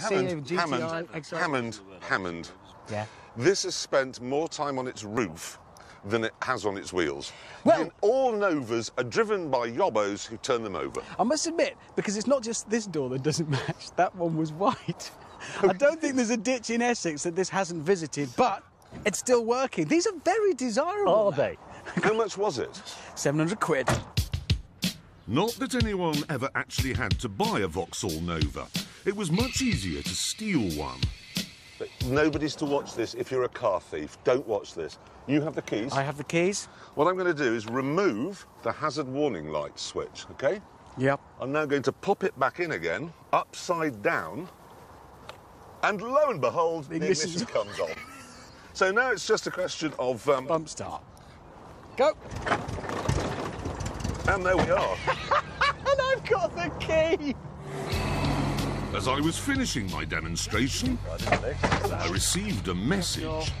Hammond, uh, Hammond, XR. Hammond, Hammond. Yeah. This has spent more time on its roof than it has on its wheels. Well- You- all Novas are driven by yobbos who turn them over. I must admit, because it's not just this door that doesn't match, that one was white. I don't think there's a ditch in Essex that this hasn't visited, but it's still working. These are very desirable. Are they? How much was it? 700 quid. Not that anyone ever actually had to buy a Vauxhall Nova. It was much easier to steal one. But nobody's to watch this if you're a car thief. Don't watch this. You have the keys. I have the keys. What I'm going to do is remove the hazard warning light switch, okay? Yep. I'm now going to pop it back in again, upside down, and lo and behold, the ignition- ignition comes on. So now it's just a question of, um, Bump start. Go. and there we are. And I've got the key. As I was finishing my demonstration, I received a message.